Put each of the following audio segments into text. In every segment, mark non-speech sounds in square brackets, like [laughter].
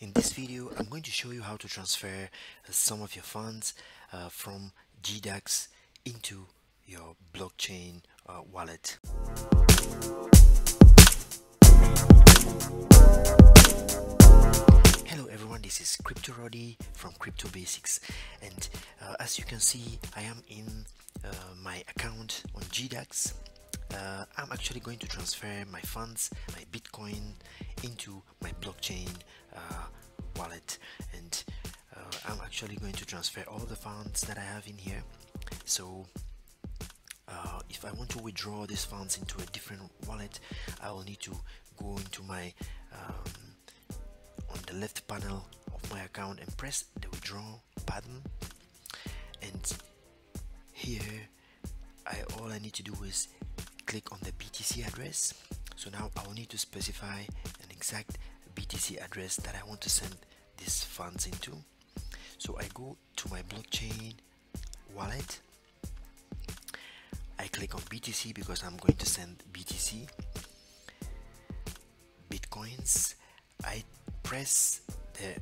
In this video, I'm going to show you how to transfer uh, some of your funds uh, from GDAX into your blockchain uh, wallet. Hello everyone, this is Crypto Rodi from Crypto Basics. And uh, as you can see I am in uh, my account on GDAX uh, I'm actually going to transfer my funds, my Bitcoin into my blockchain wallet. And uh, I'm actually going to transfer all the funds that I have in here. So uh, if I want to withdraw these funds into a different wallet I will need to go into my um, on the left panel of my account and press the withdraw button. And here I all I need to do is click on the BTC address. So now I will need to specify an exact BTC address that I want to send these funds into. So I go to my blockchain wallet. I click on BTC because I'm going to send BTC Bitcoins. I press the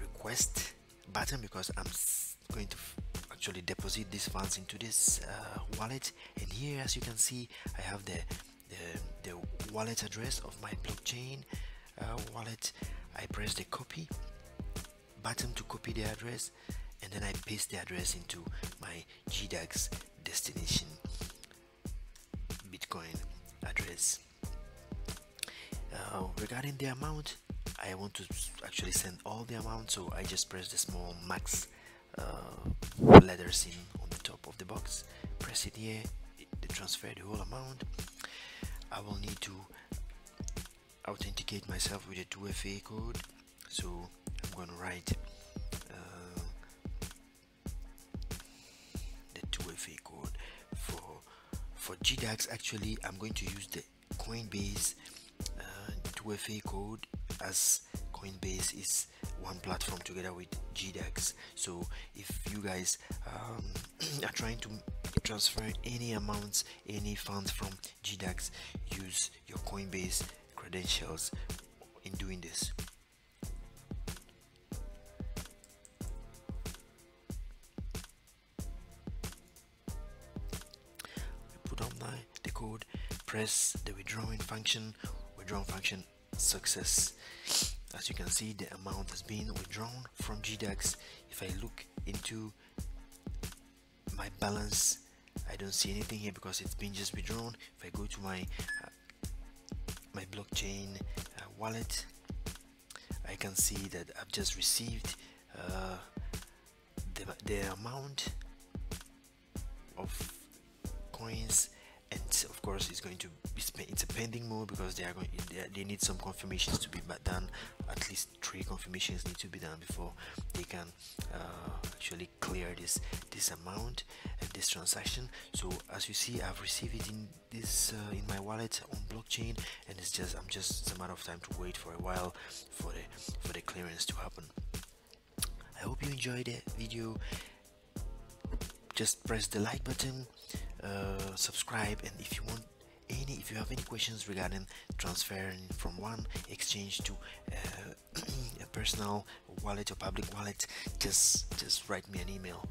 request button because I'm going to actually deposit these funds into this uh, wallet. And here as you can see I have the the, the wallet address of my blockchain uh, wallet I press the copy button to copy the address and then I paste the address into my GDAX destination Bitcoin address. Uh, regarding the amount I want to actually send all the amount so I just press the small max uh, letters in on the top of the box press it here it transfer the whole amount. I will need to authenticate myself with a 2FA code. So I'm going to write uh, the 2FA code for for GDAX actually I'm going to use the Coinbase uh, 2FA code as Coinbase is one platform together with GDAX so if you guys um, [clears throat] are trying to transfer any amounts any funds from GDAX use your Coinbase credentials in doing this. Put on the code press the withdrawing function withdrawing function success. As you can see the amount has been withdrawn from GDAX if I look into my balance I don't see anything here because it's been just withdrawn. If I go to my uh, my blockchain uh, wallet. I can see that I've just received uh, the, the amount of coins and of course it's going to be it's a pending mode because they are going they need some confirmations to be done. At least three confirmations need to be done before they can uh, actually clear this this amount this transaction. So as you see I've received it in this uh, in my wallet on blockchain and it's just I'm just it's a matter of time to wait for a while for the for the clearance to happen. I hope you enjoyed the video. Just press the like button uh, subscribe and if you want any if you have any questions regarding transferring from one exchange to uh, [clears throat] a personal wallet or public wallet just just write me an email